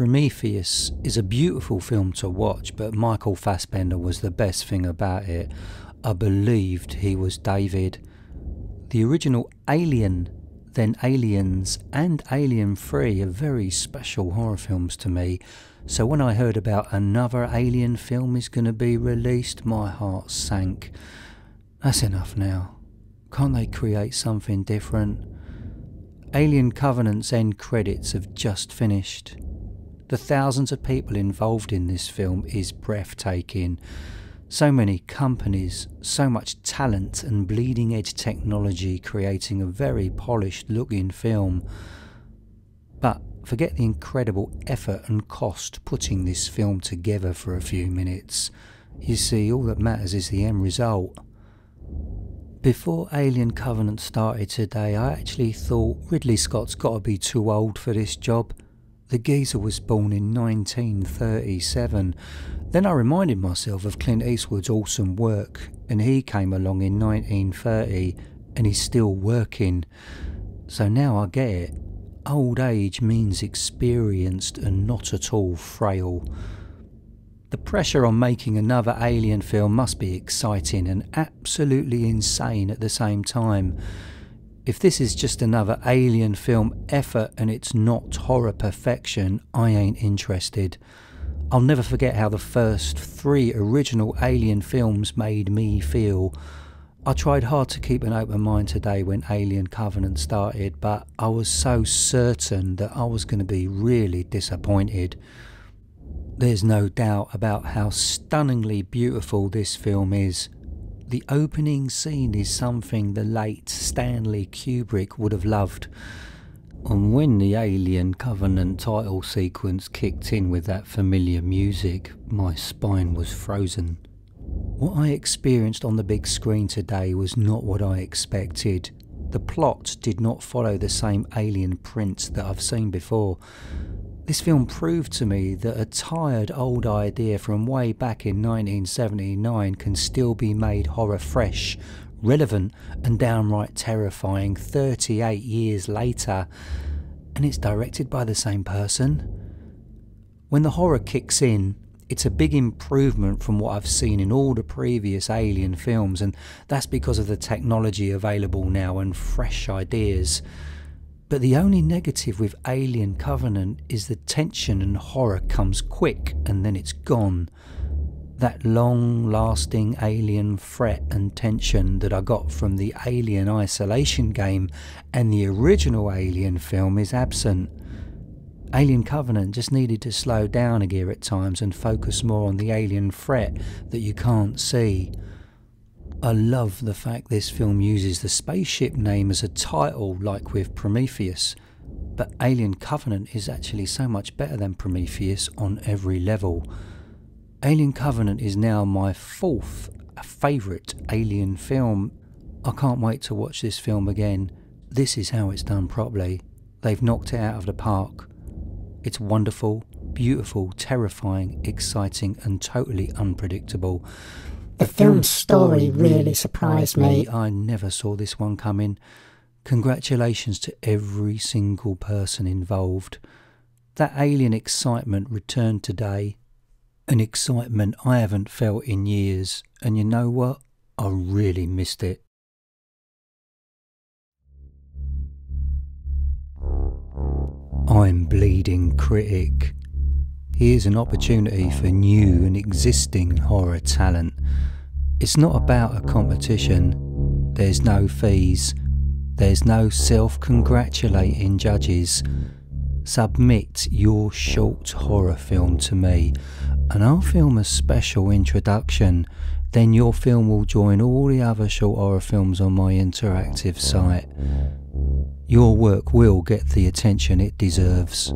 Prometheus is a beautiful film to watch, but Michael Fassbender was the best thing about it. I believed he was David. The original Alien, then Aliens, and Alien 3 are very special horror films to me. So when I heard about another Alien film is going to be released, my heart sank. That's enough now. Can't they create something different? Alien Covenant's end credits have just finished. The thousands of people involved in this film is breathtaking. So many companies, so much talent and bleeding edge technology creating a very polished looking film. But forget the incredible effort and cost putting this film together for a few minutes. You see, all that matters is the end result. Before Alien Covenant started today, I actually thought Ridley Scott's got to be too old for this job. The geezer was born in 1937. Then I reminded myself of Clint Eastwood's awesome work, and he came along in 1930 and he's still working. So now I get it. Old age means experienced and not at all frail. The pressure on making another Alien film must be exciting and absolutely insane at the same time. If this is just another Alien film effort and it's not horror perfection, I ain't interested. I'll never forget how the first three original Alien films made me feel. I tried hard to keep an open mind today when Alien Covenant started, but I was so certain that I was going to be really disappointed. There's no doubt about how stunningly beautiful this film is. The opening scene is something the late Stanley Kubrick would have loved. And when the Alien Covenant title sequence kicked in with that familiar music, my spine was frozen. What I experienced on the big screen today was not what I expected. The plot did not follow the same alien prints that I've seen before. This film proved to me that a tired old idea from way back in 1979 can still be made horror fresh, relevant, and downright terrifying 38 years later. And it's directed by the same person. When the horror kicks in, it's a big improvement from what I've seen in all the previous Alien films, and that's because of the technology available now and fresh ideas. But the only negative with Alien Covenant is the tension and horror comes quick and then it's gone. That long lasting alien fret and tension that I got from the Alien Isolation game and the original Alien film is absent. Alien Covenant just needed to slow down a gear at times and focus more on the alien threat that you can't see. I love the fact this film uses the spaceship name as a title, like with Prometheus, but Alien Covenant is actually so much better than Prometheus on every level. Alien Covenant is now my fourth favourite Alien film. I can't wait to watch this film again. This is how it's done properly. They've knocked it out of the park. It's wonderful, beautiful, terrifying, exciting, and totally unpredictable. The film's story really surprised me. I never saw this one coming. Congratulations to every single person involved. That alien excitement returned today. An excitement I haven't felt in years. And you know what? I really missed it. I'm Bleeding Critic. Here's an opportunity for new and existing horror talent. It's not about a competition. There's no fees. There's no self congratulating judges. Submit your short horror film to me, and I'll film a special introduction. Then your film will join all the other short horror films on my interactive site. Your work will get the attention it deserves.